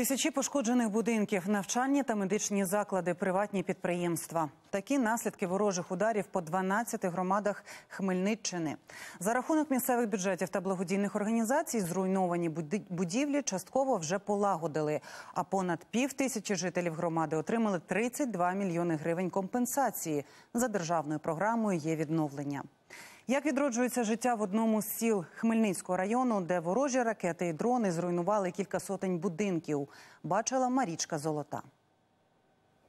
Тисячі пошкоджених будинків, навчальні та медичні заклади, приватні підприємства. Такі наслідки ворожих ударів по 12 громадах Хмельниччини. За рахунок місцевих бюджетів та благодійних організацій зруйновані будівлі частково вже полагодили. А понад пів тисячі жителів громади отримали 32 мільйони гривень компенсації за державною програмою є відновлення. Як відроджується життя в одному з сіл Хмельницького району, де ворожі ракети і дрони зруйнували кілька сотень будинків, бачила Марічка Золота.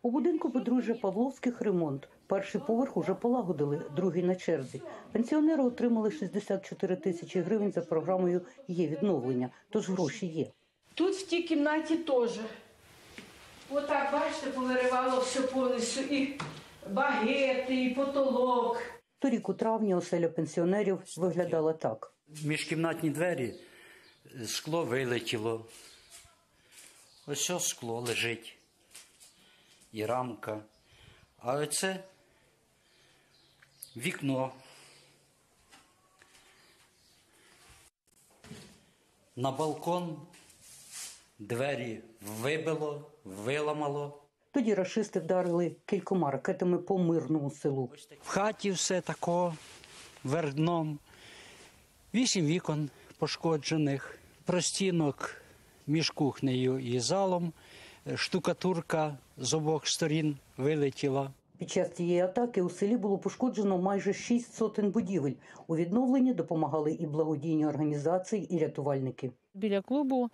У будинку подружжя Павловських ремонт. Перший поверх уже полагодили, другий на черзі. Пенсіонери отримали 64 тисячі гривень за програмою «Є відновлення», тож гроші є. Тут в тій кімнаті теж. Отак, бачите, повиривало все повністю. І багети, і потолок. Торік у травні оселя пенсіонерів виглядала так. Міжкімнатні двері, скло вилетіло. Ось що скло лежить. І рамка. А оце вікно. На балкон двері вибило, виламало. Тоді рашисти вдарили кількома ракетами по мирному селу. В хаті все тако, вердном. Вісім вікон пошкоджених, простінок між кухнею і залом, штукатурка з обох сторін вилетіла. Під час цієї атаки у селі було пошкоджено майже шість сотень будівель. У відновленні допомагали і благодійні організації, і рятувальники. Біля клубу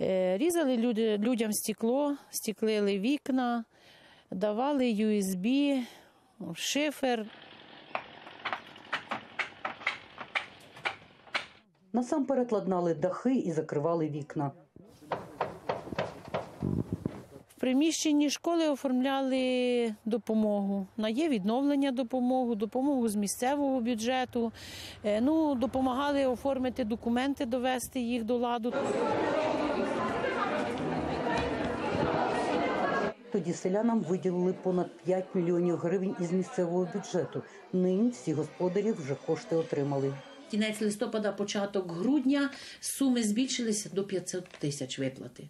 е, різали людям стекло, стеклили вікна, давали USB, шифер. Насамперед ладнали дахи і закривали вікна. Приміщенні школи оформляли допомогу. На є відновлення допомогу, допомогу з місцевого бюджету. Е, Ну, допомагали оформити документи, довести їх до ладу. Тоді селянам виділили понад 5 мільйонів гривень із місцевого бюджету. Нині всі господарі вже кошти отримали. Кінець листопада, початок грудня суми збільшилися до 500 тисяч виплати.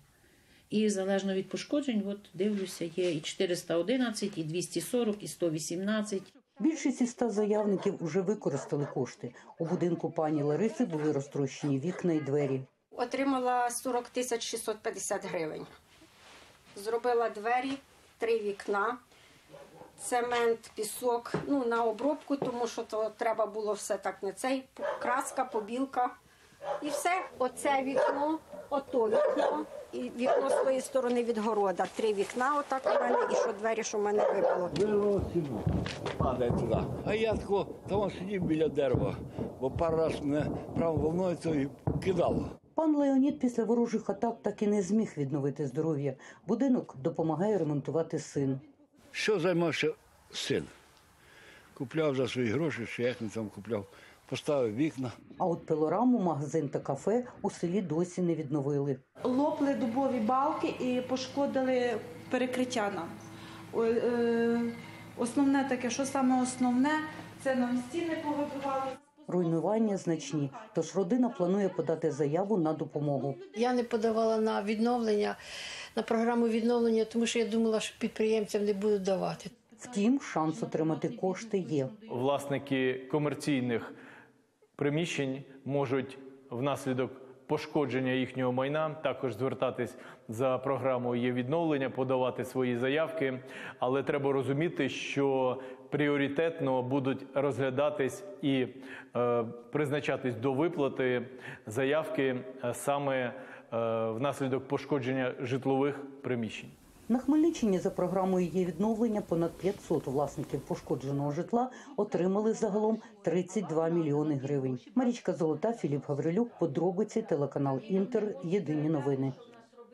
І залежно від пошкоджень, от дивлюся, є і 411, і 240, і 118. Більшість із ста заявників уже використали кошти. У будинку пані Лариси були розтрощені вікна і двері. Отримала 40 тисяч 650 гривень. Зробила двері, три вікна, цемент, пісок, ну на обробку, тому що то треба було все так не цей, краска, побілка. І все, оце вікно, ото вікно, і вікно з тої сторони від города. Три вікна, отак у мене, і що двері, що в мене вибило. Вирвало падає туди. А я тако там сидів біля дерева, бо пару раз мене правою волною то і кидало. Пан Леонід після ворожих атак так і не зміг відновити здоров'я. Будинок допомагає ремонтувати син. Що займався син? Купляв за свої гроші, що я їх не там купляв, поставив вікна. А от пилораму, магазин та кафе у селі досі не відновили. лопли дубові балки і пошкодили перекриття нам. Е, Основне таке, що саме основне, це нам стіни повибивали. Руйнування значні, тож родина планує подати заяву на допомогу. Я не подавала на відновлення, на програму відновлення, тому що я думала, що підприємцям не будуть давати. Втім, шанс отримати кошти є. власники комерційних приміщень можуть внаслідок пошкодження їхнього майна також звертатись за програмою є відновлення, подавати свої заявки. Але треба розуміти, що пріоритетно будуть розглядатись і е, призначатись до виплати заявки е, саме е, внаслідок пошкодження житлових приміщень. На Хмельниччині за програмою її відновлення понад 500 власників пошкодженого житла отримали загалом 32 мільйони гривень. Марічка Золота, Філіп Гаврилюк, подробиці, телеканал Інтер. Єдині новини.